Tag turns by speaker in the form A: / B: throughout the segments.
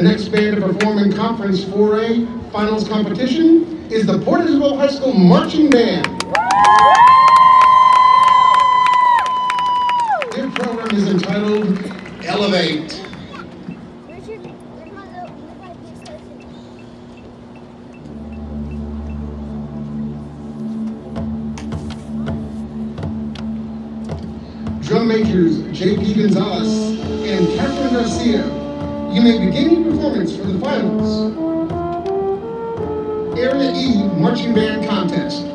A: The next band to perform in Conference 4A Finals competition is the Port Isabel High School Marching Band. Their program is entitled Elevate. Drum majors J.P. Gonzalez and Catherine Garcia. You may begin your performance for the finals. Area E Marching Band Contest.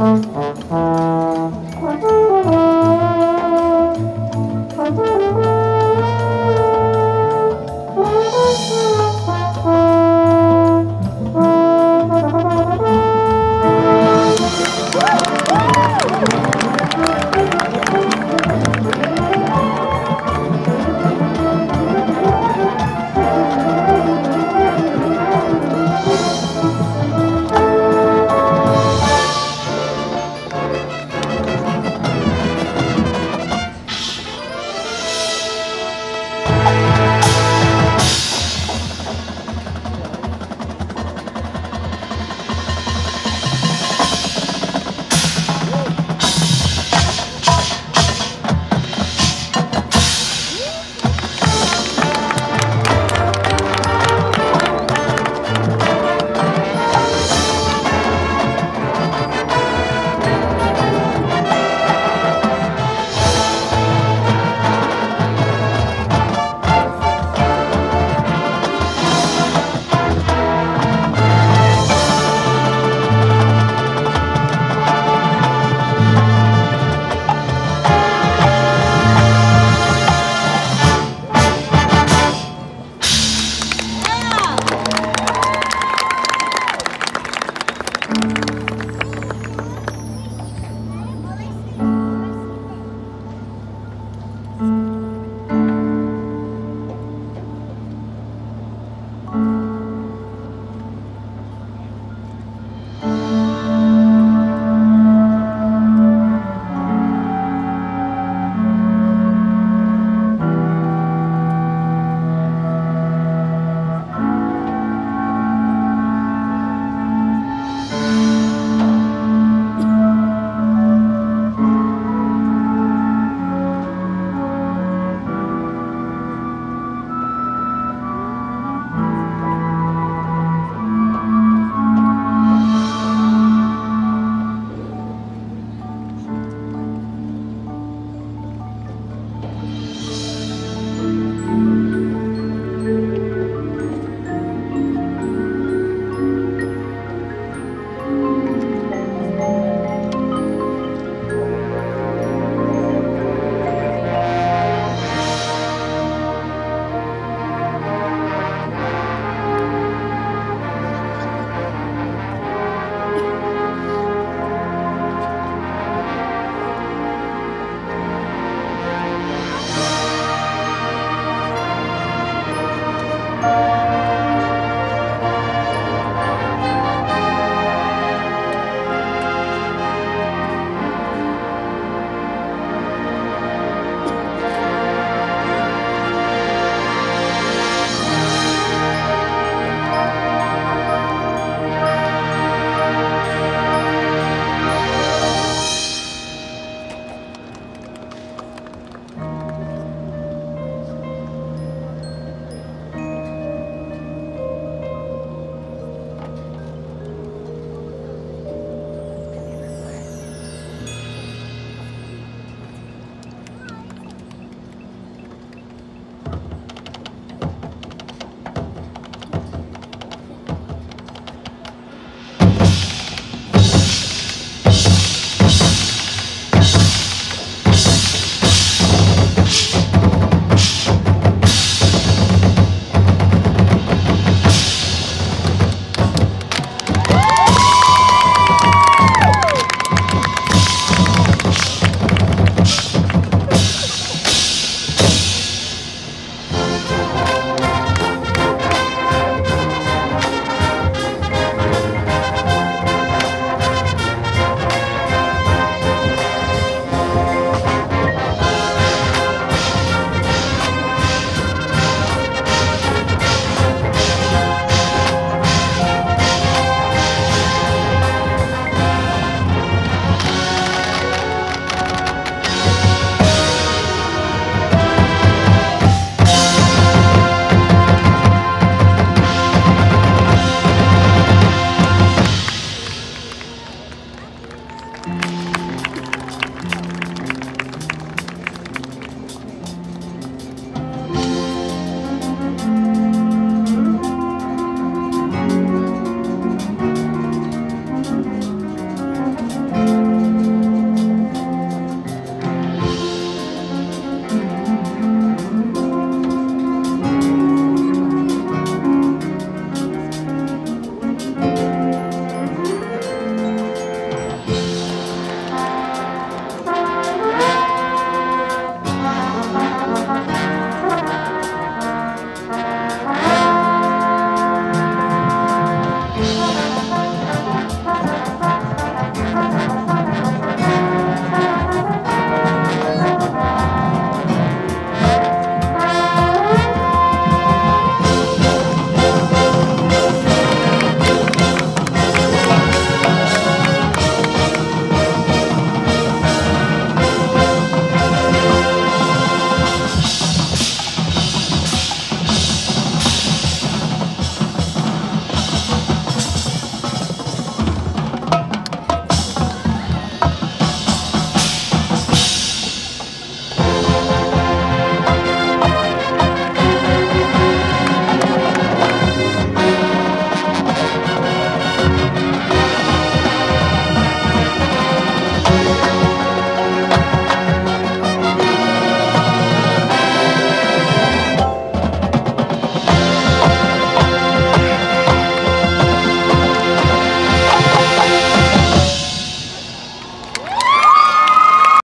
B: Mm-hmm.